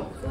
개쓰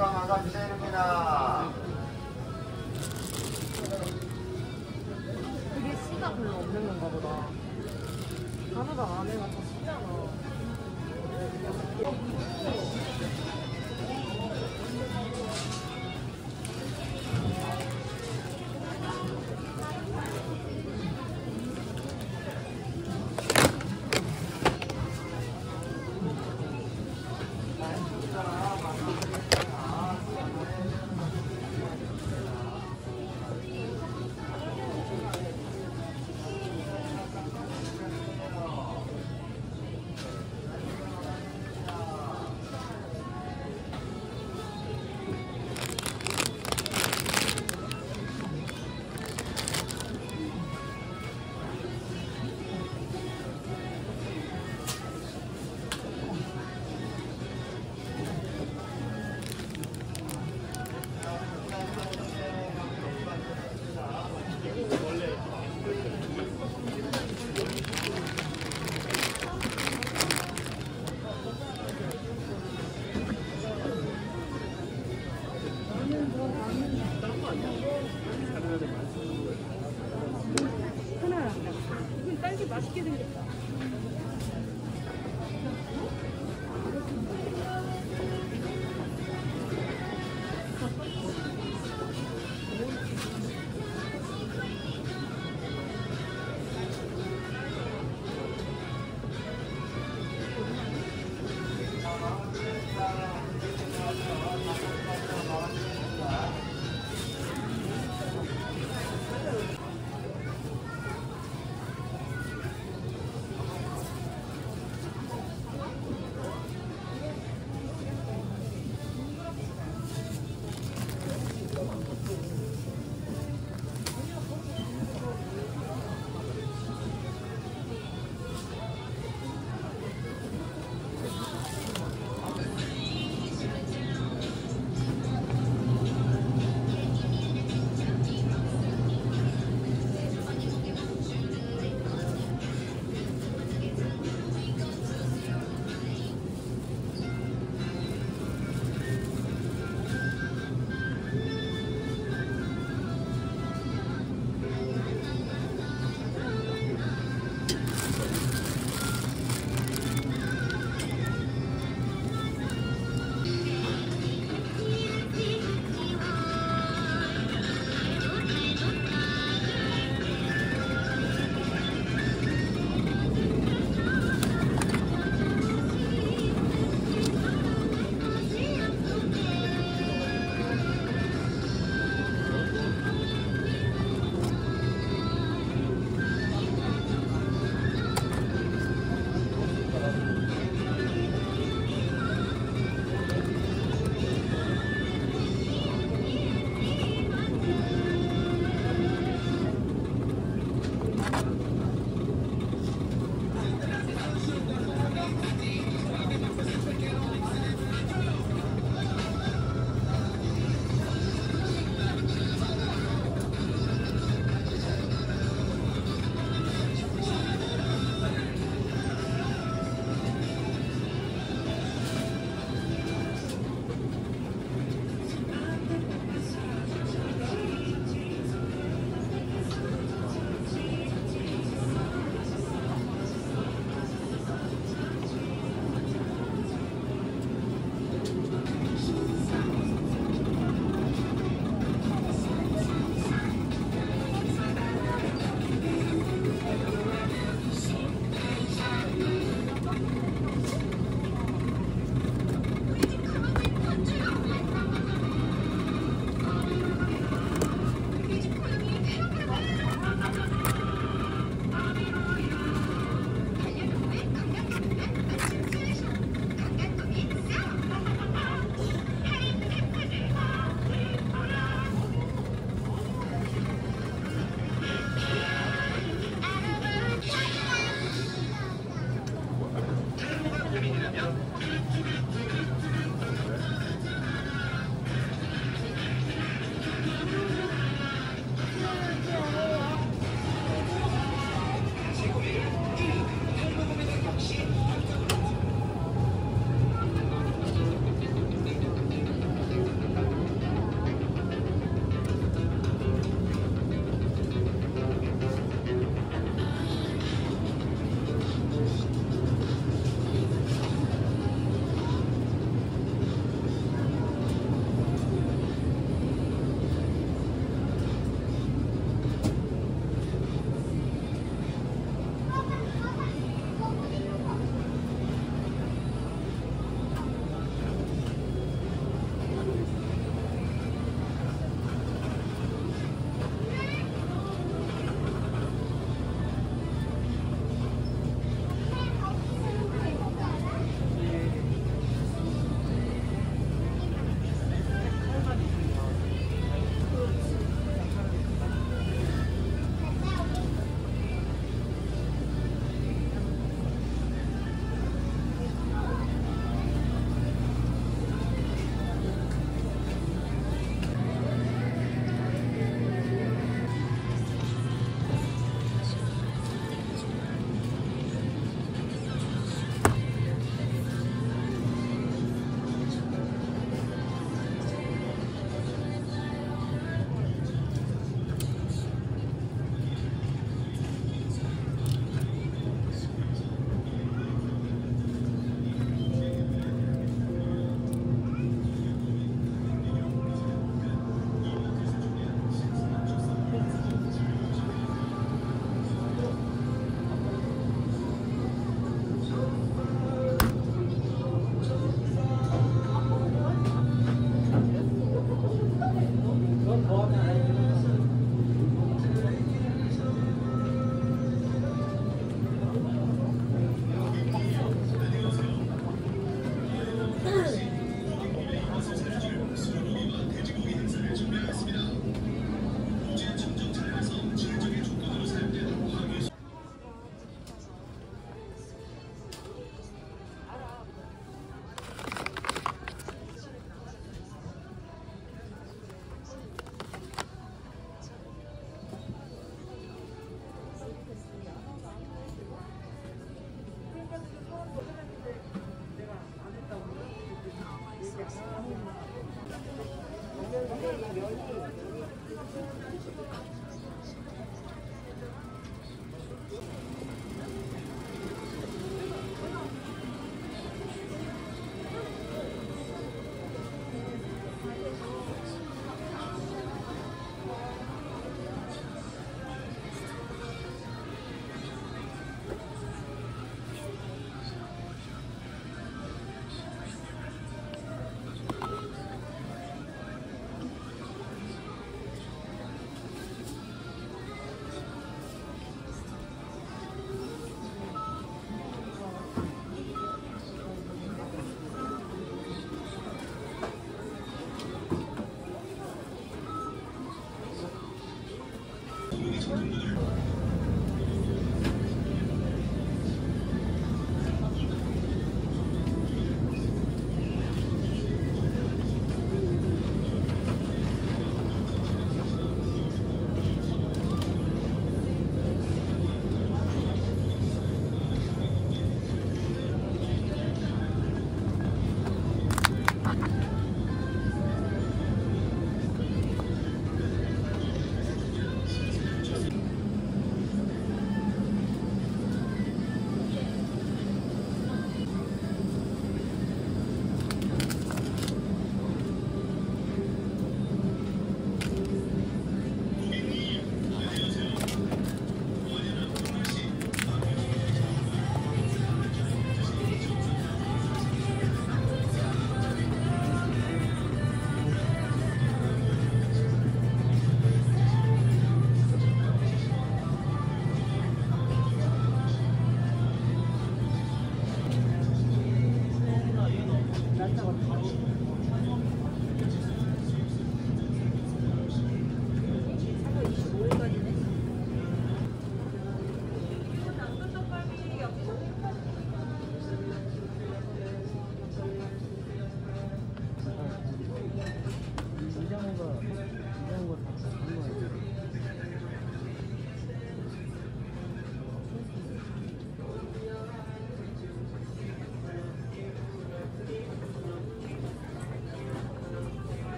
자, 왼쪽으로 나가주세요, 이렇게나. 그게 씨가 별로 없는 건가 보다. 안에가 다씨